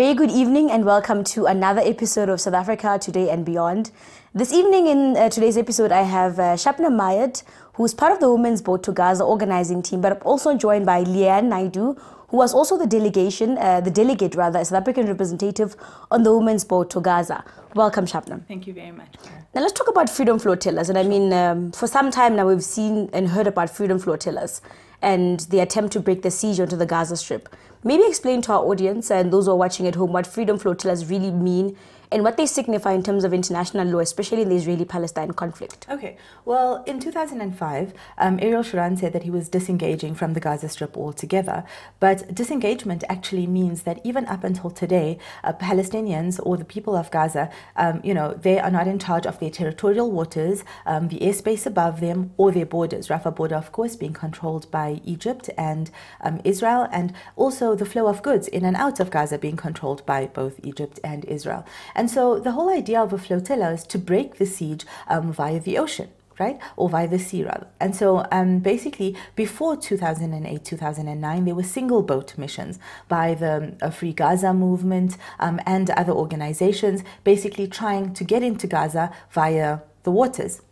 Very good evening and welcome to another episode of South Africa Today and Beyond. This evening in uh, today's episode, I have uh, Shabnam Mayat, who's part of the Women's Boat to Gaza organizing team, but I'm also joined by Leanne Naidu, who was also the delegation, uh, the delegate rather, a South African representative on the Women's Boat to Gaza. Welcome, Shabnam. Thank you very much. Now let's talk about freedom flotillas. And I mean, um, for some time now, we've seen and heard about freedom flotillas and the attempt to break the siege onto the Gaza Strip. Maybe explain to our audience and those who are watching at home what freedom flotillas really mean and what they signify in terms of international law, especially in the Israeli Palestine conflict. Okay, well, in 2005, um, Ariel Sharon said that he was disengaging from the Gaza Strip altogether. But disengagement actually means that even up until today, uh, Palestinians or the people of Gaza, um, you know, they are not in charge of their territorial waters, um, the airspace above them, or their borders. Rafah border, of course, being controlled by Egypt and um, Israel, and also the flow of goods in and out of Gaza being controlled by both Egypt and Israel. And so the whole idea of a flotilla is to break the siege um, via the ocean right? Or via the sea, rather. And so um, basically, before 2008, 2009, there were single boat missions by the uh, Free Gaza movement um, and other organizations, basically trying to get into Gaza via the waters.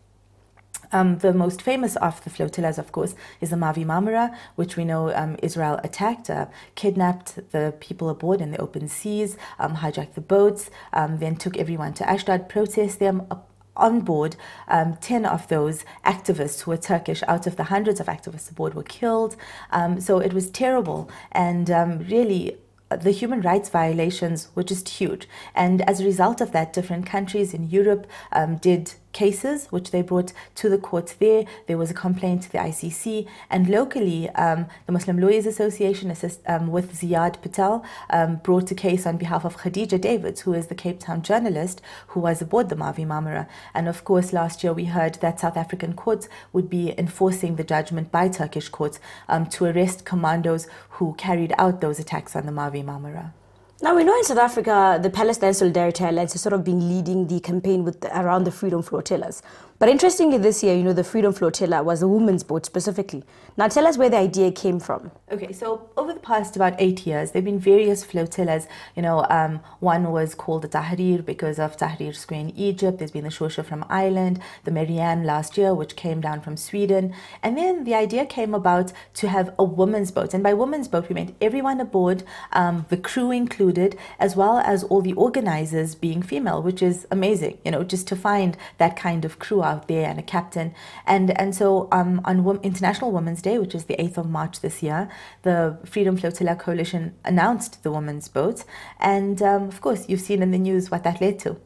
Um, the most famous of the flotillas, of course, is the Mavi Marmara, which we know um, Israel attacked, uh, kidnapped the people aboard in the open seas, um, hijacked the boats, um, then took everyone to Ashdod, processed them. On board, um, 10 of those activists who were Turkish, out of the hundreds of activists aboard, were killed. Um, so it was terrible and really the human rights violations were just huge. And as a result of that, different countries in Europe um, did cases which they brought to the courts there. There was a complaint to the ICC, and locally, um, the Muslim Lawyers Association, assist, um, with Ziad Patel, um, brought a case on behalf of Khadija Davids, who is the Cape Town journalist who was aboard the Mavi Marmara. And of course, last year we heard that South African courts would be enforcing the judgment by Turkish courts um, to arrest commandos who carried out those attacks on the Mavi Marmara. Now we know in South Africa, the Palestine Solidarity Alliance has sort of been leading the campaign with around the freedom flotillas. But interestingly, this year, you know, the Freedom Flotilla was a women's boat specifically. Now, tell us where the idea came from. Okay, so over the past about eight years, there have been various flotillas. You know, um, one was called the Tahrir because of Tahrir Square in Egypt. There's been the Saoirse from Ireland, the Marianne last year, which came down from Sweden. And then the idea came about to have a women's boat. And by women's boat, we meant everyone aboard, um, the crew included, as well as all the organizers being female, which is amazing, you know, just to find that kind of crew out there and a captain. And and so um, on International Women's Day, which is the 8th of March this year, the Freedom Flotilla Coalition announced the women's boat. And um, of course, you've seen in the news what that led to.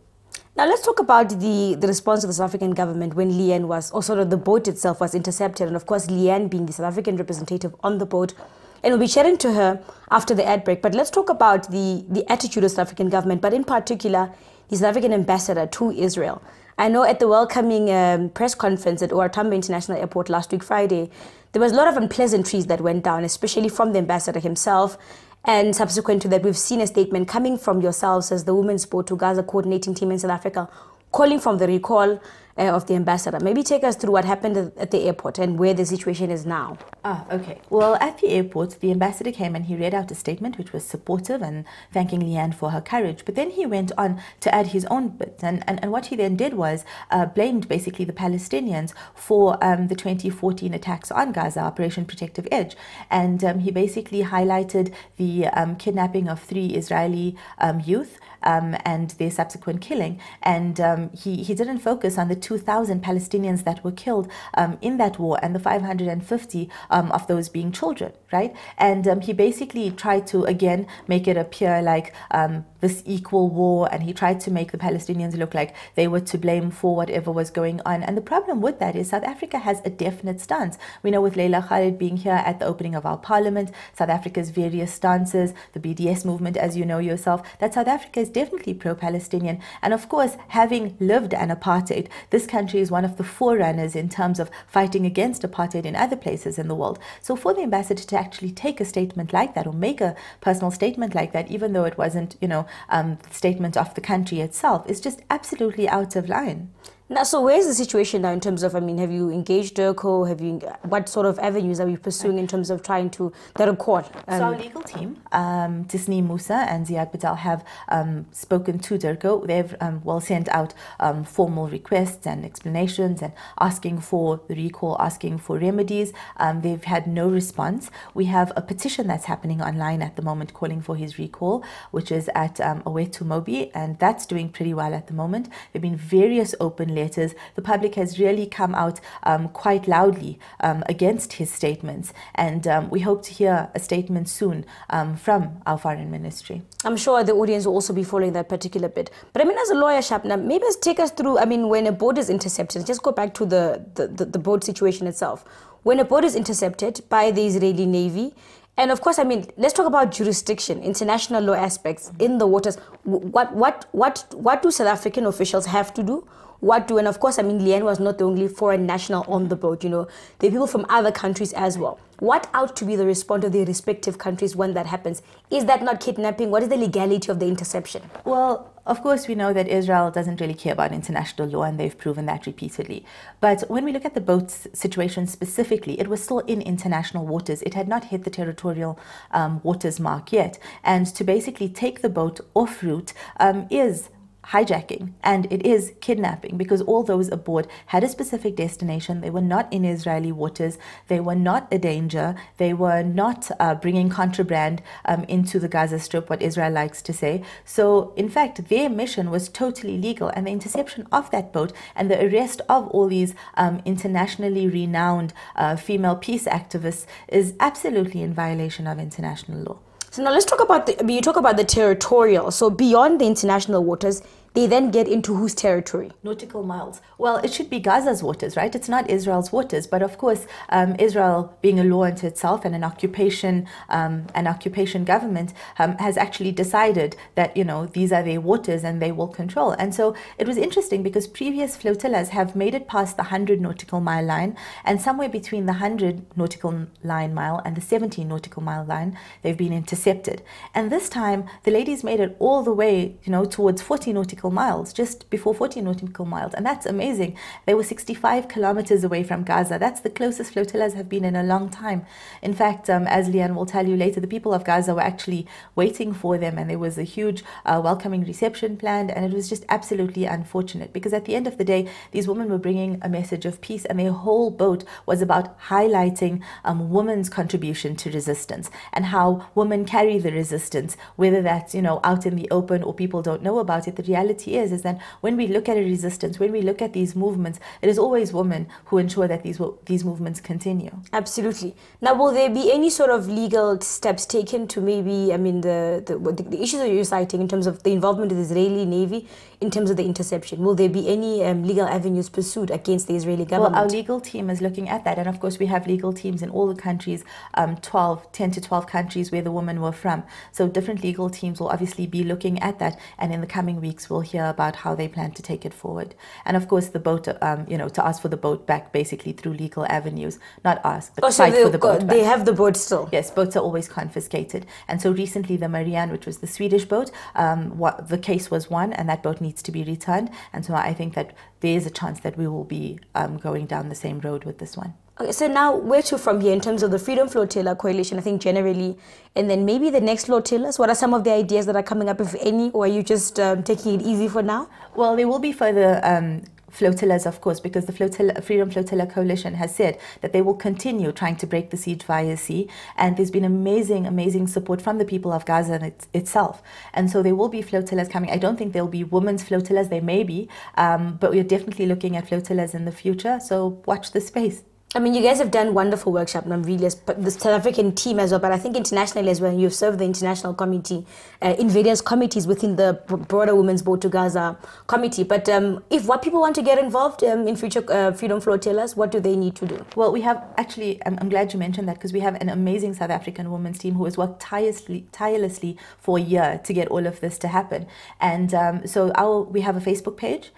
Now let's talk about the, the response of the South African government when Leanne was, or sort of the boat itself was intercepted, and of course Leanne being the South African representative on the boat. And we'll be chatting to her after the ad break. But let's talk about the, the attitude of South African government, but in particular the South African ambassador to Israel. I know at the welcoming um, press conference at OR Tambo International Airport last week, Friday, there was a lot of unpleasantries that went down, especially from the ambassador himself. And subsequent to that, we've seen a statement coming from yourselves as the Women's Boat to Gaza coordinating team in South Africa, calling from the recall uh, of the ambassador. Maybe take us through what happened at the airport and where the situation is now. Ah, okay. Well, at the airport, the ambassador came and he read out a statement which was supportive and thanking Leanne for her courage. But then he went on to add his own bit. And, and, and what he then did was uh, blamed basically the Palestinians for um, the 2014 attacks on Gaza, Operation Protective Edge. And um, he basically highlighted the um, kidnapping of three Israeli um, youth um, and their subsequent killing. And um, he, he didn't focus on the 2,000 Palestinians that were killed um, in that war and the 550 um, of those being children, right? And um, he basically tried to, again, make it appear like um, this equal war and he tried to make the Palestinians look like they were to blame for whatever was going on. And the problem with that is South Africa has a definite stance. We know with Leila Khalid being here at the opening of our parliament, South Africa's various stances, the BDS movement, as you know yourself, that South Africa is definitely pro Palestinian. And of course, having lived an apartheid, this country is one of the forerunners in terms of fighting against apartheid in other places in the world. So for the ambassador to actually take a statement like that or make a personal statement like that, even though it wasn't, you know, um, statement of the country itself, is just absolutely out of line. Now, so where's the situation now in terms of, I mean, have you engaged DIRCO? Have you, what sort of avenues are you pursuing in terms of trying to, that a court? Um, so our legal team, um, Musa and Ziad Patel have um, spoken to DIRCO. They've, um, well, sent out um, formal requests and explanations and asking for the recall, asking for remedies. Um, they've had no response. We have a petition that's happening online at the moment calling for his recall, which is at um, Mobi, and that's doing pretty well at the moment. There have been various open letters. The public has really come out um, quite loudly um, against his statements, and um, we hope to hear a statement soon um, from our foreign ministry. I'm sure the audience will also be following that particular bit. But I mean, as a lawyer, Shabnam, maybe take us through. I mean, when a boat is intercepted, just go back to the, the, the, the boat situation itself. When a boat is intercepted by the Israeli Navy, and of course, I mean, let's talk about jurisdiction, international law aspects in the waters. What, what, what, what do South African officials have to do? What do, and of course, I mean, Leanne was not the only foreign national on the boat, you know, there are people from other countries as well. What ought to be the response of the respective countries when that happens? Is that not kidnapping? What is the legality of the interception? Well, of course, we know that Israel doesn't really care about international law, and they've proven that repeatedly. But when we look at the boat's situation specifically, it was still in international waters. It had not hit the territorial um, waters mark yet. And to basically take the boat off route um, is hijacking and it is kidnapping because all those aboard had a specific destination. They were not in Israeli waters. They were not a danger. They were not uh, bringing contraband um, into the Gaza Strip, what Israel likes to say. So, in fact, their mission was totally legal, and the interception of that boat and the arrest of all these um, internationally renowned uh, female peace activists is absolutely in violation of international law. So now let's talk about the, you talk about the territorial. So beyond the international waters, they then get into whose territory? Nautical miles. Well, it should be Gaza's waters, right? It's not Israel's waters, but of course, um, Israel, being a law unto itself and an occupation, um, an occupation government, um, has actually decided that you know these are their waters and they will control. And so it was interesting because previous flotillas have made it past the 100 nautical mile line, and somewhere between the 100 nautical line mile and the 70 nautical mile line, they've been intercepted. And this time, the ladies made it all the way, you know, towards 40 nautical nautical miles, just before 40 nautical miles. And that's amazing. They were 65 kilometers away from Gaza. That's the closest flotillas have been in a long time. In fact, um, as Leanne will tell you later, the people of Gaza were actually waiting for them, and there was a huge uh, welcoming reception planned. And it was just absolutely unfortunate because at the end of the day, these women were bringing a message of peace, and their whole boat was about highlighting um, women's contribution to resistance and how women carry the resistance, whether that's you know out in the open or people don't know about it. The reality reality is is that when we look at a resistance, when we look at these movements, it is always women who ensure that these these movements continue. Absolutely. Now, will there be any sort of legal steps taken to maybe, I mean, the the, the issues that you're citing in terms of the involvement of the Israeli Navy in terms of the interception? Will there be any um, legal avenues pursued against the Israeli government? Well, our legal team is looking at that, and of course, we have legal teams in all the countries, um, 12, 10 to 12 countries where the women were from. So different legal teams will obviously be looking at that, and in the coming weeks, we'll hear about how they plan to take it forward. And of course, the boat, um, you know, to ask for the boat back basically through legal avenues, not ask, but oh, fight so for the boat back. They have the boat still. Yes, boats are always confiscated. And so recently, the Marianne, which was the Swedish boat, um, what the case was won, and that boat needs to be returned. And so I think that there is a chance that we will be um, going down the same road with this one. Okay, so now where to from here in terms of the Freedom Flotilla coalition, I think generally, and then maybe the next flotillas? What are some of the ideas that are coming up, if any, or are you just um, taking it easy for now? Well, there will be further um, flotillas, of course, because the Flotilla, Freedom Flotilla Coalition has said that they will continue trying to break the siege via sea. And there's been amazing, amazing support from the people of Gaza it, itself. And so there will be flotillas coming. I don't think there'll be women's flotillas, there may be, um, but we're definitely looking at flotillas in the future. So watch the space. I mean, you guys have done wonderful workshop, and I'm really the South African team as well. But I think internationally as well, you've served the international committee uh, in various committees within the broader Women's Boat to Gaza committee. But um, if what people want to get involved um, in future uh, Freedom us what do they need to do? Well, we have actually. I'm, I'm glad you mentioned that because we have an amazing South African women's team who has worked tirelessly, tirelessly for a year to get all of this to happen. And um, so our we have a Facebook page.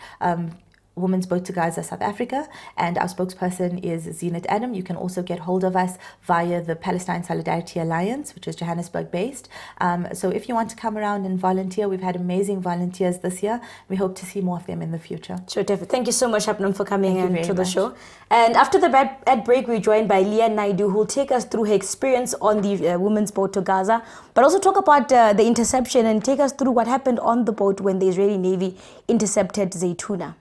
Women's Boat to Gaza South Africa, and our spokesperson is Zenat Adam. You can also get hold of us via the Palestine Solidarity Alliance, which is Johannesburg based. Um, so if you want to come around and volunteer, we've had amazing volunteers this year. We hope to see more of them in the future. Sure, definitely. Thank you so much, Shabnam, for coming Thank in to the much. show. And after the ad break, we're joined by Leah Naidu, who will take us through her experience on the uh, women's boat to Gaza, but also talk about uh, the interception and take us through what happened on the boat when the Israeli Navy intercepted Zaytuna.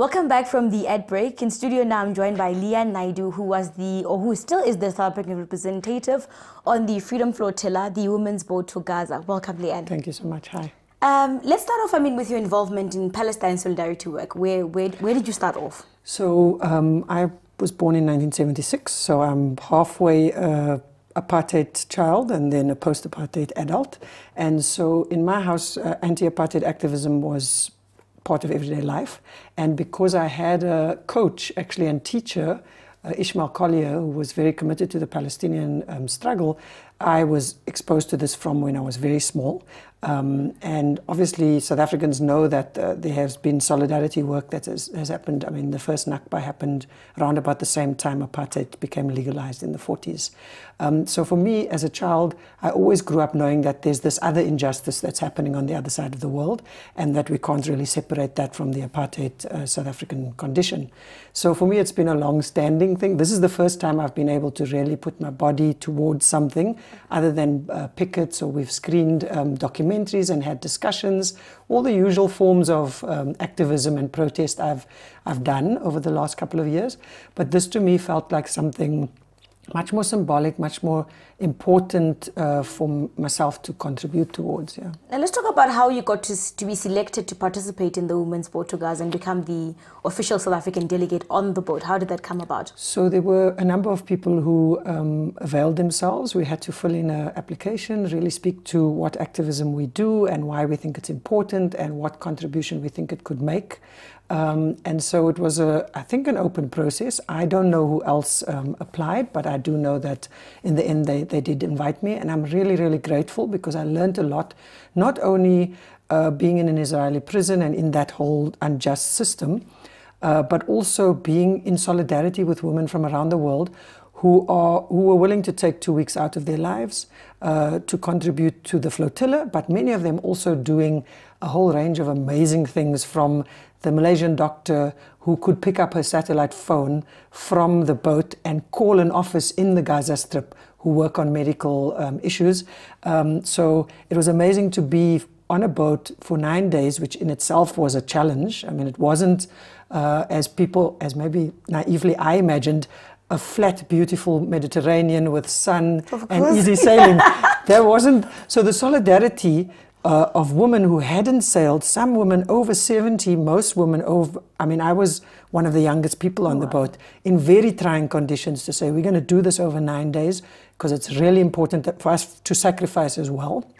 Welcome back from the ad break. In studio now, I'm joined by Leah Naidu, who was the, or who still is the South African representative on the Freedom Flotilla, the women's boat to Gaza. Welcome, Leanne. Thank you so much. Hi. Um, let's start off, I mean, with your involvement in Palestine solidarity work. Where, where, where did you start off? So um, I was born in 1976, so I'm halfway uh, apartheid child and then a post-apartheid adult. And so in my house, uh, anti-apartheid activism was part of everyday life. And because I had a coach, actually, and teacher, uh, Ishmael Collier, who was very committed to the Palestinian um, struggle, I was exposed to this from when I was very small. Um, and obviously, South Africans know that uh, there has been solidarity work that has, has, happened. I mean, the first Nakba happened around about the same time apartheid became legalized in the 40s. Um, so for me, as a child, I always grew up knowing that there's this other injustice that's happening on the other side of the world, and that we can't really separate that from the apartheid uh, South African condition. So for me, it's been a long-standing thing. This is the first time I've been able to really put my body towards something other than uh, pickets, or we've screened um, documentaries and had discussions, all the usual forms of um, activism and protest I've, I've done over the last couple of years. But this to me felt like something much more symbolic, much more important uh, for myself to contribute towards. Yeah. Now let's talk about how you got to, to be selected to participate in the Women's Boat to Gaza and become the official South African delegate on the boat. How did that come about? So there were a number of people who um, availed themselves. We had to fill in an application, really speak to what activism we do and why we think it's important and what contribution we think it could make. Um, and so it was a, I think, an open process. I don't know who else um, applied, but I do know that in the end they, they did invite me, and I'm really, really grateful because I learned a lot, not only uh, being in an Israeli prison and in that whole unjust system, uh, but also being in solidarity with women from around the world who are who were willing to take two weeks out of their lives uh, to contribute to the flotilla, but many of them also doing a whole range of amazing things from the Malaysian doctor who could pick up her satellite phone from the boat and call an office in the Gaza Strip who work on medical um, issues. Um, so it was amazing to be on a boat for nine days, which in itself was a challenge. I mean, it wasn't uh, as people, as maybe naively I imagined, a flat, beautiful Mediterranean with sun and easy sailing. there wasn't. So the solidarity uh, of women who hadn't sailed, some women over 70, most women over, I mean, I was one of the youngest people on the boat in very trying conditions to say, we're going to do this over nine days because it's really important that, for us to sacrifice as well.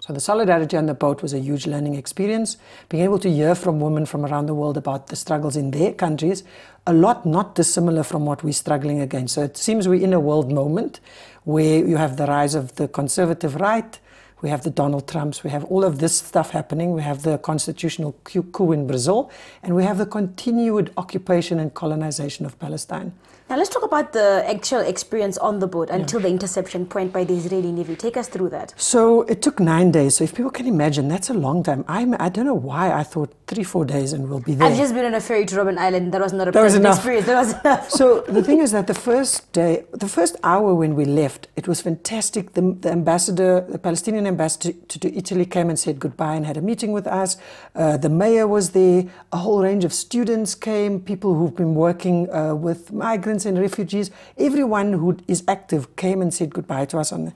So the solidarity on the boat was a huge learning experience. Being able to hear from women from around the world about the struggles in their countries, a lot not dissimilar from what we're struggling against. So it seems we're in a world moment where you have the rise of the conservative right, we have the Donald Trumps, we have all of this stuff happening, we have the constitutional coup in Brazil, and we have the continued occupation and colonization of Palestine. Now let's talk about the actual experience on the boat until yeah. the interception point by the Israeli Navy. Take us through that. So it took nine days. So if people can imagine, that's a long time. I'm, I don't know why I thought three, four days and we'll be there. I've just been on a ferry to Robben Island. That was not a that was enough. experience. That was enough. so the thing is that the first day, the first hour when we left, it was fantastic. The, the ambassador, the Palestinian ambassador to, to, Italy came and said goodbye and had a meeting with us. Uh, the mayor was there. A whole range of students came, people who've been working uh, with migrants and refugees. Everyone who is active came and said goodbye to us on the,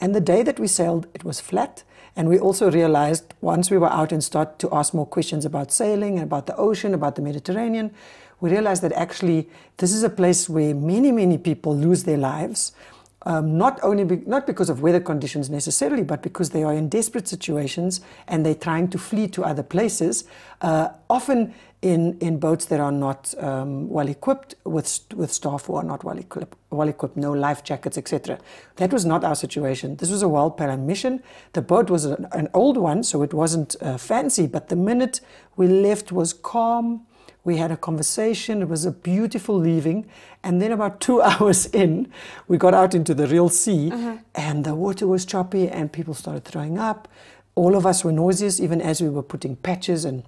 and the day that we sailed, it was flat. And we also realized once we were out and started to ask more questions about sailing, and about the ocean, about the Mediterranean, we realized that actually this is a place where many, many people lose their lives. Um, not only be, not because of weather conditions necessarily, but because they are in desperate situations and they're trying to flee to other places, uh, often in, in boats that are not um, well equipped with with staff who are not well equipped, well equipped, no life jackets, etc. That was not our situation. This was a wild Paran mission. The boat was an, an old one, so it wasn't uh, fancy. But the minute we left was calm we had a conversation. It was a beautiful leaving. And then, about two hours in, we got out into the real sea, uh-huh. and the water was choppy, and people started throwing up. All of us were nauseous, even as we were putting patches and,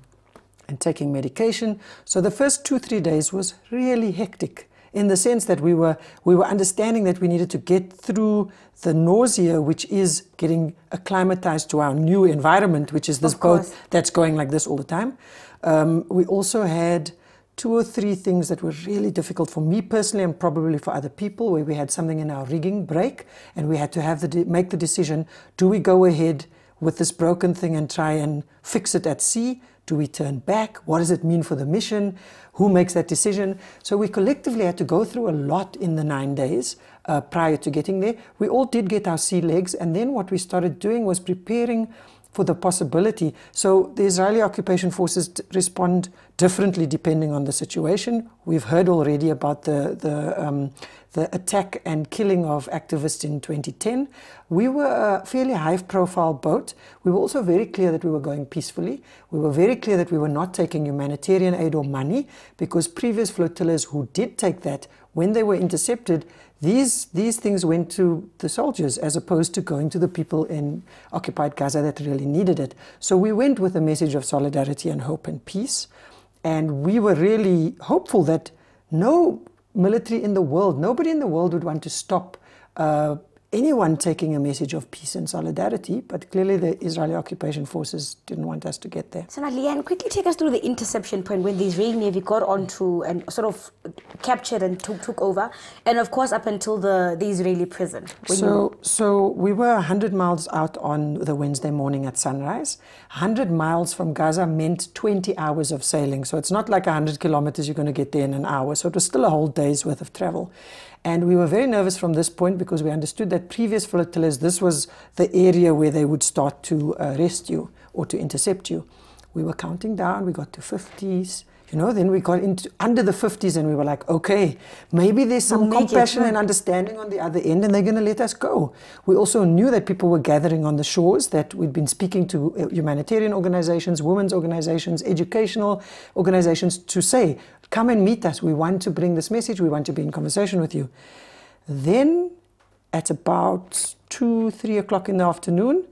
and taking medication. So, the first two, three days was really hectic in the sense that we were we were understanding that we needed to get through the nausea which is getting acclimatized to our new environment which is this boat that's going like this all the time um, we also had two or three things that were really difficult for me personally and probably for other people where we had something in our rigging break and we had to have the make the decision do we go ahead with this broken thing and try and fix it at sea? Do we turn back? What does it mean for the mission? Who makes that decision? So we collectively had to go through a lot in the 9 days uh, prior to getting there. We all did get our sea legs and then what we started doing was preparing for the possibility. So the Israeli occupation forces respond differently depending on the situation. We've heard already about the, the, um, the attack and killing of activists in 2010. We were a fairly high profile boat. We were also very clear that we were going peacefully. We were very clear that we were not taking humanitarian aid or money because previous flotillas who did take that, when they were intercepted, these, these things went to the soldiers as opposed to going to the people in occupied Gaza that really needed it. So we went with a message of solidarity and hope and peace. And we were really hopeful that no military in the world, nobody in the world would want to stop uh, anyone taking a message of peace and solidarity, but clearly the Israeli occupation forces didn't want us to get there. So now, Leanne, quickly take us through the interception point when the Israeli Navy got onto and sort of captured and took, took over, and of course up until the, the Israeli prison. So, you... so we were 100 miles out on the Wednesday morning at sunrise. 100 miles from Gaza meant 20 hours of sailing, so it's not like 100 kilometers you're going to get there in an hour, so it was still a whole day's worth of travel. And we were very nervous from this point because we understood that previous flotillas, this was the area where they would start to arrest you or to intercept you. We were counting down, we got to 50s, you know, then we got into under the 50s and we were like, okay, maybe there's some we'll compassion and understanding on the other end and they're going to let us go. We also knew that people were gathering on the shores, that we'd been speaking to uh, humanitarian organizations, women's organizations, educational organizations to say, Come and meet us. We want to bring this message. We want to be in conversation with you. Then, at about two, three o'clock in the afternoon,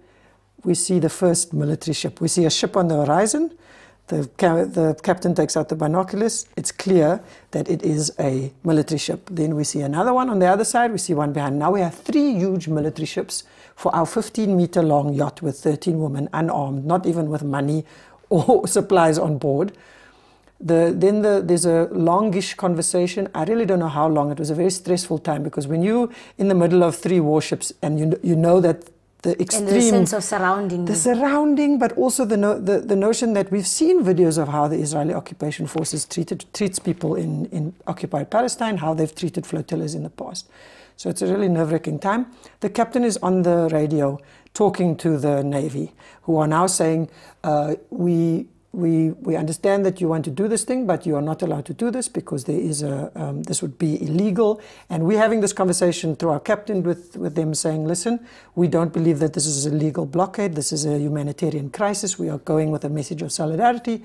we see the first military ship. We see a ship on the horizon. The, ca- the captain takes out the binoculars. It's clear that it is a military ship. Then we see another one on the other side. We see one behind. Now we have three huge military ships for our 15 meter long yacht with 13 women, unarmed, not even with money or supplies on board. The, then the, there's a longish conversation. I really don't know how long. It was a very stressful time because when you're in the middle of three warships and you, you know that the extreme and the sense of surrounding the surrounding but also the, no, the the notion that we've seen videos of how the Israeli occupation forces treated treats people in in occupied Palestine how they've treated flotillas in the past so it's a really nerve-wracking time the captain is on the radio talking to the navy who are now saying uh, we we, we understand that you want to do this thing, but you are not allowed to do this because there is a, um, this would be illegal. And we're having this conversation through our captain with, with them saying, listen, we don't believe that this is a legal blockade. This is a humanitarian crisis. We are going with a message of solidarity.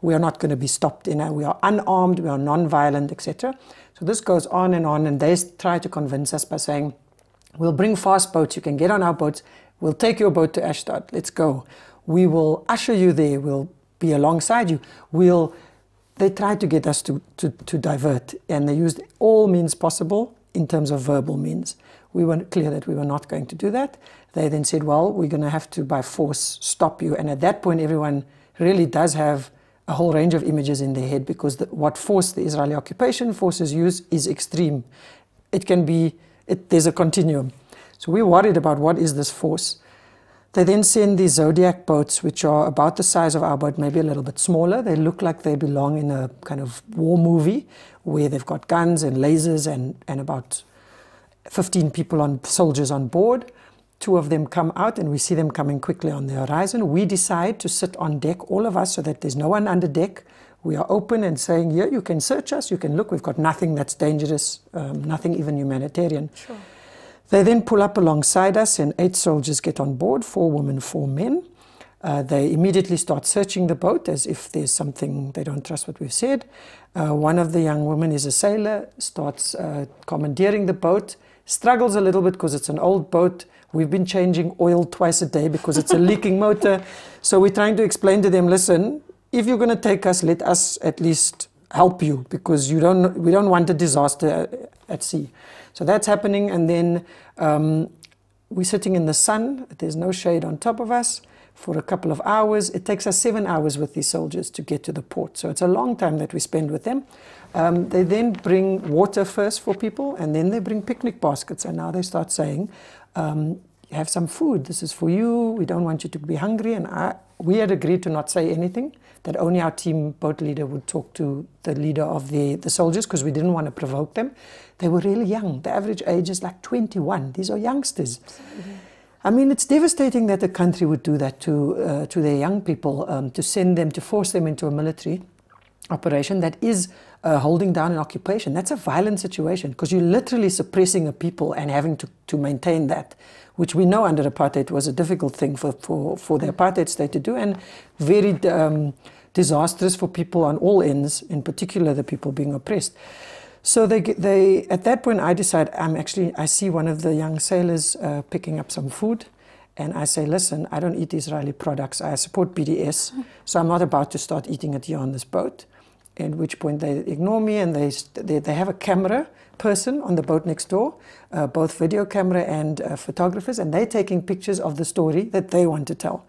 We are not going to be stopped in. A, we are unarmed. We are non-violent, etc. So this goes on and on. And they try to convince us by saying, we'll bring fast boats. You can get on our boats. We'll take your boat to Ashdod. Let's go. We will usher you there. We'll be alongside you. We'll, they tried to get us to, to, to divert, and they used all means possible in terms of verbal means. We were clear that we were not going to do that. They then said, well, we're going to have to, by force, stop you. And at that point, everyone really does have a whole range of images in their head because the, what force the Israeli occupation forces use is extreme. It can be, it, there's a continuum. So we're worried about what is this force. They then send these Zodiac boats, which are about the size of our boat, maybe a little bit smaller. They look like they belong in a kind of war movie where they've got guns and lasers and, and about 15 people on soldiers on board. Two of them come out and we see them coming quickly on the horizon. We decide to sit on deck, all of us, so that there's no one under deck. We are open and saying, Yeah, you can search us, you can look. We've got nothing that's dangerous, um, nothing even humanitarian. Sure. They then pull up alongside us, and eight soldiers get on board four women, four men. Uh, they immediately start searching the boat as if there's something they don't trust what we've said. Uh, one of the young women is a sailor, starts uh, commandeering the boat, struggles a little bit because it's an old boat. We've been changing oil twice a day because it's a leaking motor. So we're trying to explain to them listen, if you're going to take us, let us at least help you because you don't, we don't want a disaster at sea. So that's happening, and then um, we're sitting in the sun, there's no shade on top of us for a couple of hours. It takes us seven hours with these soldiers to get to the port. So it's a long time that we spend with them. Um, they then bring water first for people, and then they bring picnic baskets. And now they start saying, um, have some food. This is for you. We don't want you to be hungry. And I, we had agreed to not say anything, that only our team boat leader would talk to the leader of the, the soldiers because we didn't want to provoke them. They were really young. The average age is like 21. These are youngsters. Mm-hmm. I mean, it's devastating that a country would do that to, uh, to their young people, um, to send them, to force them into a military operation that is uh, holding down an occupation. That's a violent situation because you're literally suppressing a people and having to, to maintain that, which we know under apartheid was a difficult thing for, for, for the apartheid state to do and very um, disastrous for people on all ends, in particular the people being oppressed. So they, they, at that point, I decide I'm actually, I see one of the young sailors uh, picking up some food. And I say, listen, I don't eat Israeli products. I support BDS. So I'm not about to start eating it here on this boat. At which point they ignore me and they, they, they have a camera person on the boat next door, uh, both video camera and uh, photographers, and they're taking pictures of the story that they want to tell.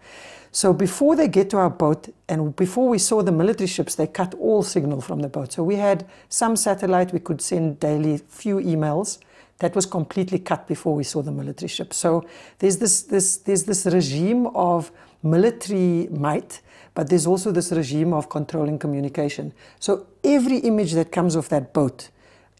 So before they get to our boat, and before we saw the military ships, they cut all signal from the boat. So we had some satellite, we could send daily few emails. That was completely cut before we saw the military ship. So there's this, this, there's this regime of military might, but there's also this regime of controlling communication. So every image that comes off that boat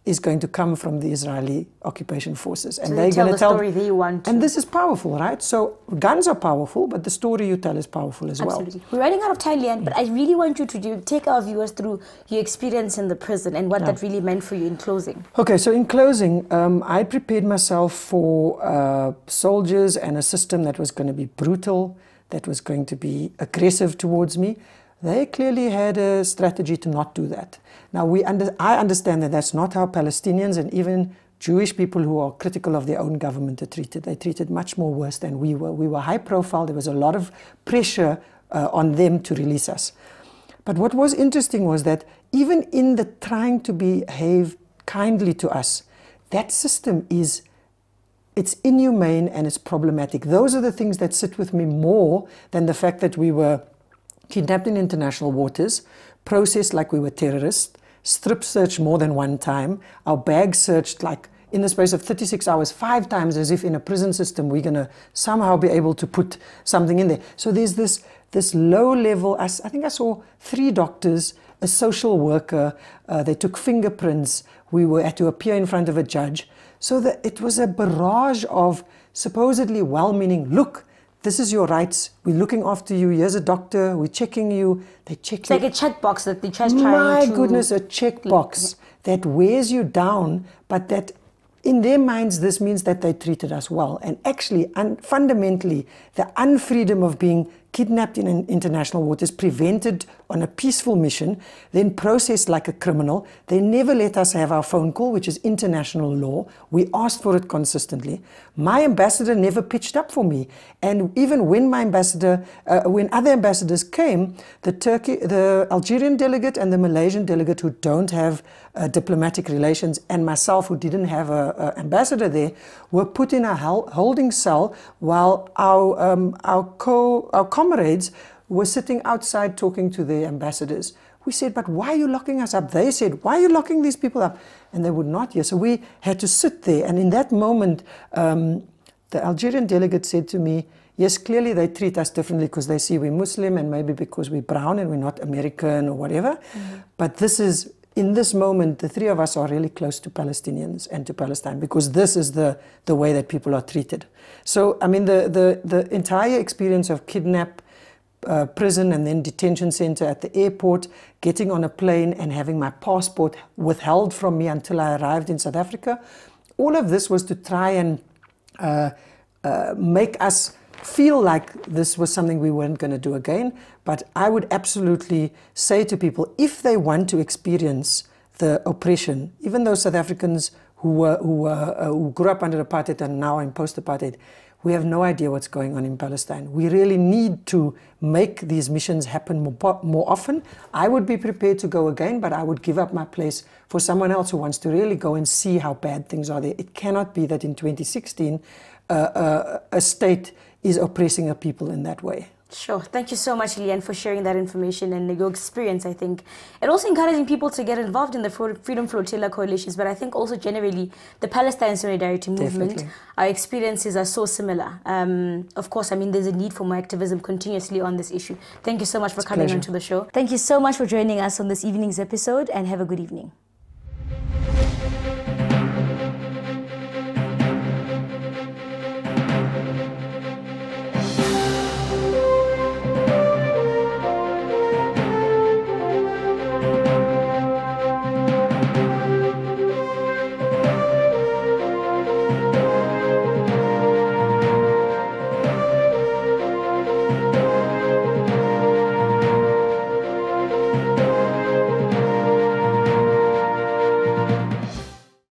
is going to come from the Israeli occupation forces, and so they're going to tell the story they want. To. And this is powerful, right? So guns are powerful, but the story you tell is powerful as Absolutely. well. We're running out of time, Leanne, but I really want you to do, take our viewers through your experience in the prison and what yeah. that really meant for you in closing. Okay, so in closing, um, I prepared myself for uh, soldiers and a system that was going to be brutal, that was going to be aggressive towards me. They clearly had a strategy to not do that. Now, we under, I understand that that's not how Palestinians and even Jewish people who are critical of their own government are treated. They're treated much more worse than we were. We were high profile, there was a lot of pressure uh, on them to release us. But what was interesting was that even in the trying to behave kindly to us, that system is it's inhumane and it's problematic. Those are the things that sit with me more than the fact that we were kidnapped in international waters, processed like we were terrorists, strip searched more than one time, our bags searched like in the space of 36 hours, five times as if in a prison system we're going to somehow be able to put something in there. So there's this, this low level, I, I think I saw three doctors, a social worker, uh, they took fingerprints, we were had to appear in front of a judge. So that it was a barrage of supposedly well meaning, look, this is your rights. We're looking after you. Here's a doctor. We're checking you. They check it's you. like a checkbox that they the chest My goodness, a checkbox that wears you down, but that in their minds, this means that they treated us well. And actually, un- fundamentally, the unfreedom of being kidnapped in international waters, prevented on a peaceful mission, then processed like a criminal. They never let us have our phone call, which is international law. We asked for it consistently. My ambassador never pitched up for me. And even when my ambassador, uh, when other ambassadors came, the Turkey, the Algerian delegate and the Malaysian delegate who don't have uh, diplomatic relations, and myself who didn't have an ambassador there, were put in a holding cell while our um, our co our comrades were sitting outside talking to their ambassadors. We said, But why are you locking us up? They said, Why are you locking these people up? And they would not hear. So we had to sit there. And in that moment, um, the Algerian delegate said to me, Yes, clearly they treat us differently because they see we're Muslim and maybe because we're brown and we're not American or whatever. Mm-hmm. But this is in this moment, the three of us are really close to Palestinians and to Palestine because this is the, the way that people are treated. So, I mean, the, the, the entire experience of kidnap, uh, prison, and then detention center at the airport, getting on a plane and having my passport withheld from me until I arrived in South Africa, all of this was to try and uh, uh, make us feel like this was something we weren't going to do again. But I would absolutely say to people if they want to experience the oppression, even those South Africans who, were, who, uh, who grew up under apartheid and now in post apartheid, we have no idea what's going on in Palestine. We really need to make these missions happen more, more often. I would be prepared to go again, but I would give up my place for someone else who wants to really go and see how bad things are there. It cannot be that in 2016 uh, uh, a state is oppressing a people in that way. Sure. Thank you so much, Leanne, for sharing that information and your experience, I think. And also encouraging people to get involved in the Freedom Flotilla coalitions, but I think also generally the Palestine Solidarity Movement, Definitely. our experiences are so similar. Um, of course, I mean, there's a need for more activism continuously on this issue. Thank you so much for it's coming onto the show. Thank you so much for joining us on this evening's episode, and have a good evening.